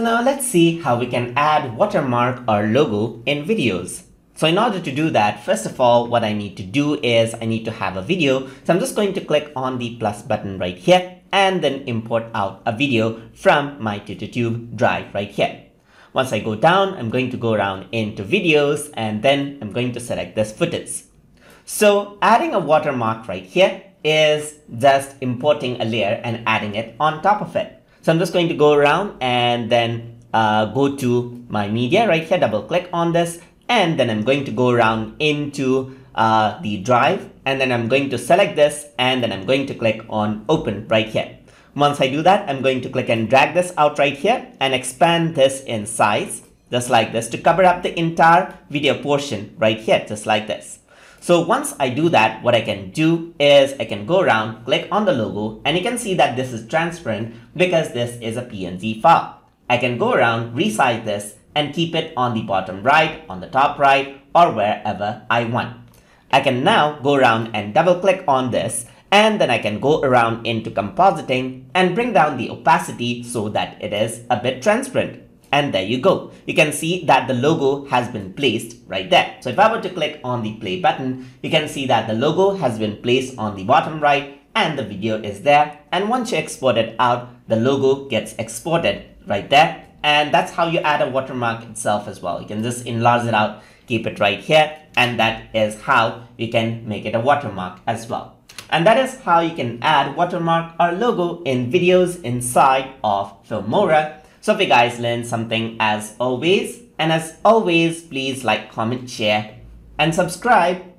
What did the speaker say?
now let's see how we can add watermark or logo in videos. So in order to do that, first of all, what I need to do is I need to have a video. So I'm just going to click on the plus button right here and then import out a video from my TutorTube drive right here. Once I go down, I'm going to go around into videos and then I'm going to select this footage. So adding a watermark right here is just importing a layer and adding it on top of it. So I'm just going to go around and then uh, go to my media right here, double click on this and then I'm going to go around into uh, the drive and then I'm going to select this and then I'm going to click on open right here. Once I do that, I'm going to click and drag this out right here and expand this in size just like this to cover up the entire video portion right here just like this. So once I do that, what I can do is I can go around, click on the logo, and you can see that this is transparent because this is a PNG file. I can go around, resize this, and keep it on the bottom right, on the top right, or wherever I want. I can now go around and double click on this and then I can go around into compositing and bring down the opacity so that it is a bit transparent. And there you go. You can see that the logo has been placed right there. So if I were to click on the play button, you can see that the logo has been placed on the bottom right and the video is there. And once you export it out, the logo gets exported right there and that's how you add a watermark itself as well. You can just enlarge it out, keep it right here, and that is how you can make it a watermark as well. And that is how you can add watermark or logo in videos inside of Filmora. So if you guys learned something as always, and as always, please like, comment, share, and subscribe